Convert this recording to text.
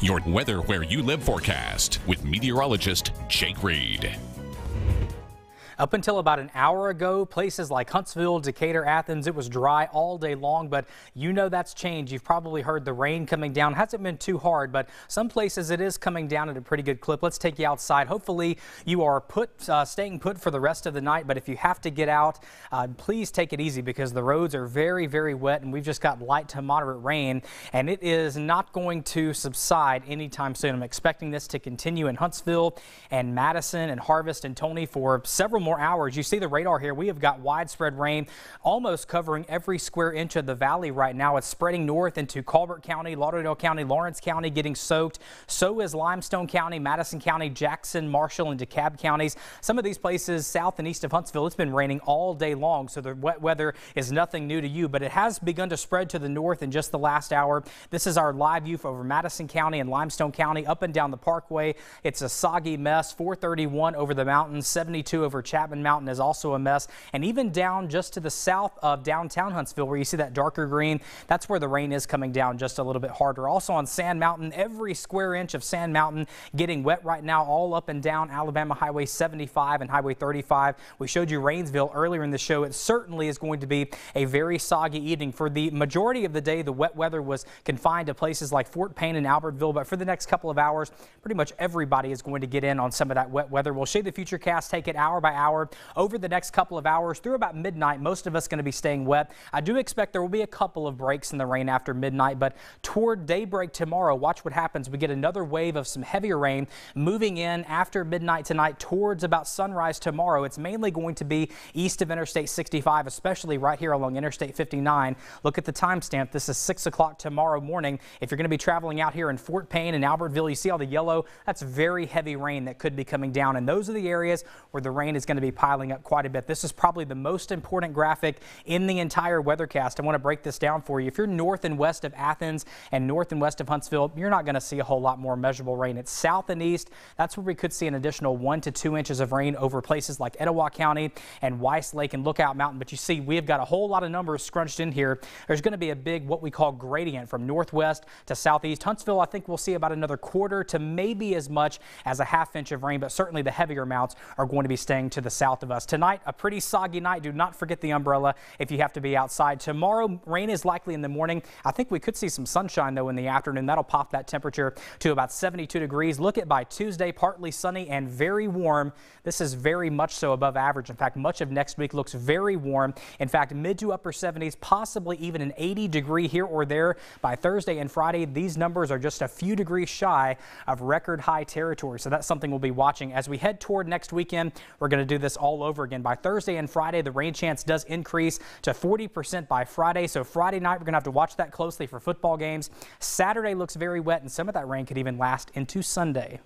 Your weather where you live forecast with meteorologist Jake Reed. Up until about an hour ago, places like Huntsville, Decatur, Athens, it was dry all day long, but you know that's changed. You've probably heard the rain coming down. Hasn't been too hard, but some places it is coming down at a pretty good clip. Let's take you outside. Hopefully you are put uh, staying put for the rest of the night, but if you have to get out, uh, please take it easy because the roads are very, very wet and we've just got light to moderate rain and it is not going to subside anytime soon. I'm expecting this to continue in Huntsville and Madison and Harvest and Toney for several more hours. You see the radar here. We have got widespread rain almost covering every square inch of the valley right now. It's spreading north into Colbert County, Lauderdale County, Lawrence County getting soaked. So is Limestone County, Madison County, Jackson, Marshall, and DeKalb counties. Some of these places south and east of Huntsville, it's been raining all day long, so the wet weather is nothing new to you, but it has begun to spread to the north in just the last hour. This is our live view over Madison County and Limestone County up and down the parkway. It's a soggy mess. 431 over the mountains, 72 over. Chapman Mountain is also a mess. And even down just to the south of downtown Huntsville, where you see that darker green, that's where the rain is coming down just a little bit harder. Also on Sand Mountain, every square inch of Sand Mountain getting wet right now, all up and down Alabama Highway 75 and Highway 35. We showed you Rainsville earlier in the show. It certainly is going to be a very soggy evening. For the majority of the day, the wet weather was confined to places like Fort Payne and Albertville, but for the next couple of hours, pretty much everybody is going to get in on some of that wet weather. We'll show the future cast, take it hour by hour hour. Over the next couple of hours through about midnight, most of us going to be staying wet. I do expect there will be a couple of breaks in the rain after midnight, but toward daybreak tomorrow, watch what happens. We get another wave of some heavier rain moving in after midnight tonight towards about sunrise tomorrow. It's mainly going to be east of Interstate 65, especially right here along Interstate 59. Look at the timestamp. This is 6 o'clock tomorrow morning. If you're going to be traveling out here in Fort Payne and Albertville, you see all the yellow. That's very heavy rain that could be coming down, and those are the areas where the rain is going to be piling up quite a bit. This is probably the most important graphic in the entire weathercast. I want to break this down for you. If you're north and west of Athens and north and west of Huntsville, you're not going to see a whole lot more measurable rain. It's south and east. That's where we could see an additional one to two inches of rain over places like Etowah County and Weiss Lake and Lookout Mountain. But you see, we have got a whole lot of numbers scrunched in here. There's going to be a big, what we call gradient from northwest to southeast. Huntsville, I think we'll see about another quarter to maybe as much as a half inch of rain, but certainly the heavier amounts are going to be staying to the south of us. Tonight, a pretty soggy night. Do not forget the umbrella if you have to be outside. Tomorrow, rain is likely in the morning. I think we could see some sunshine, though, in the afternoon. That'll pop that temperature to about 72 degrees. Look at by Tuesday, partly sunny and very warm. This is very much so above average. In fact, much of next week looks very warm. In fact, mid to upper 70s, possibly even an 80 degree here or there by Thursday and Friday. These numbers are just a few degrees shy of record high territory. So that's something we'll be watching as we head toward next weekend. We're going to do this all over again. By Thursday and Friday, the rain chance does increase to 40% by Friday. So Friday night, we're going to have to watch that closely for football games. Saturday looks very wet, and some of that rain could even last into Sunday.